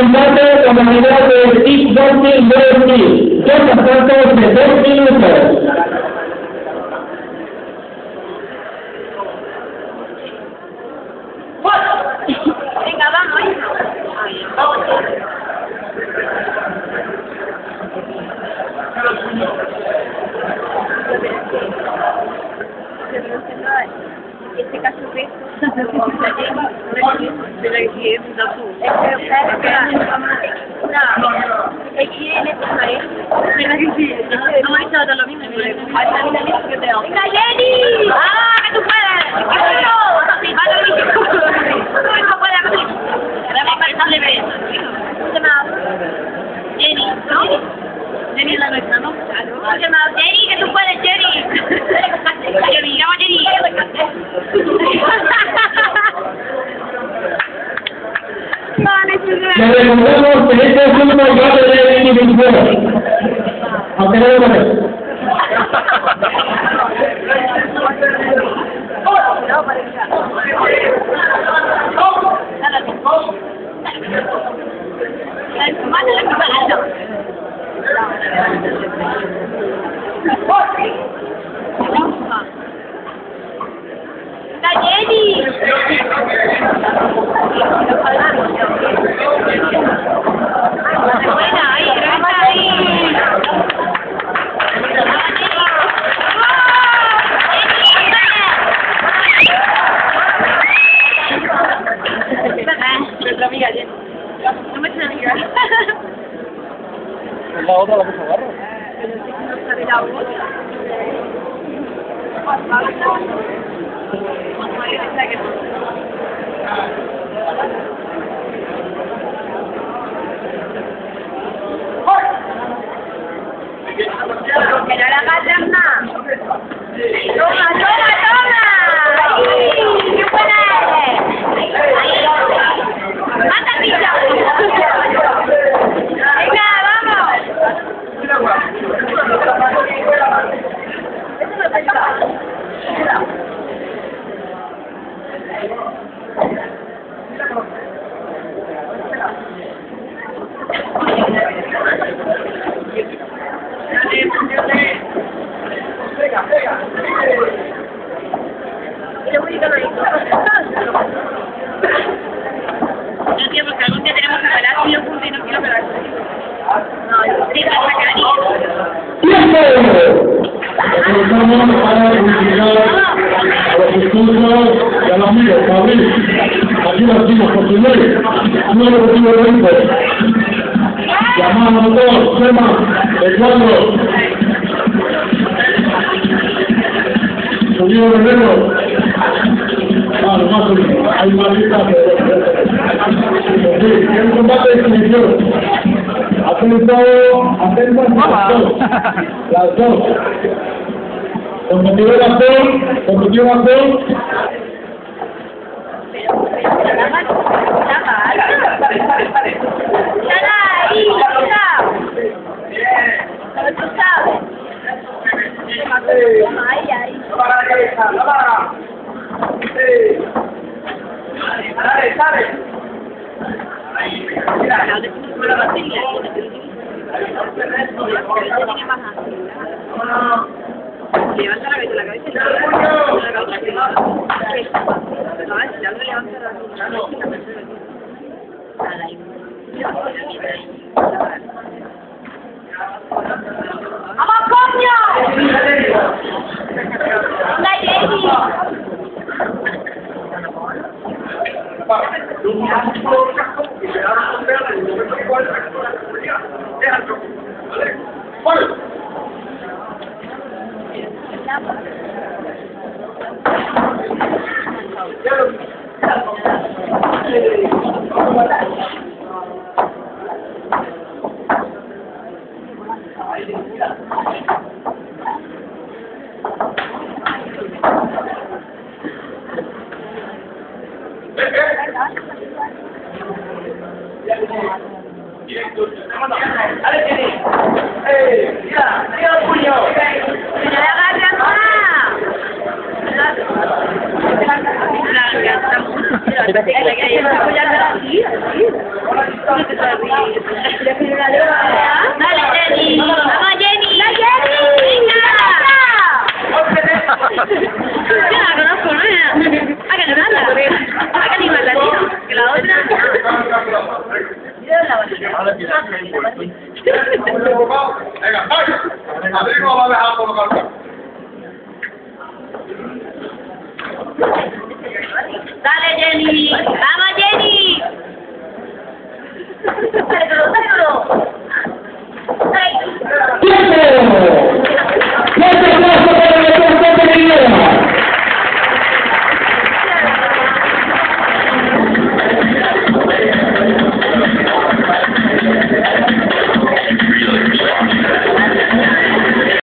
combate con la unidad de kickboxing UFC. De la que es una tú. No, es que en este país, pero sí, sí, no he hecho lo mismo. ¡Venga, Jenny! ¡Ah, que tú puedes! ¡Qué bueno! ¡Sí, Les recordamos que este es un combate de individual. Jenny. No me eches amiga. La otra la puso barro. No sabe la voz. Que no la toma, toma. Qué bonito lo hizo. No, tío, porque algún día tenemos que pelar y yo punto y no quiero pelar. No, sí, la sacaría. ¡Tiempo! Comenzamos para a los discursos de los míos, Gabriel. Aquí lo decimos por su ley. No lo lento. Llamamos dos, tema, de cuatro. Señor Guerrero. Vale, más o menos. Hay pero... Sí, el combate de definición. Atento, atento las dos. Las dos. Competió las dos, competió las dos. ahí, Pero tú sabes. Ay, ay. Para la cabeza, la para. Sí. Dale, dale. La batería. Levanta la cabeza, la cabeza. La. No, la. Kita Dale, Jenny. Vamos,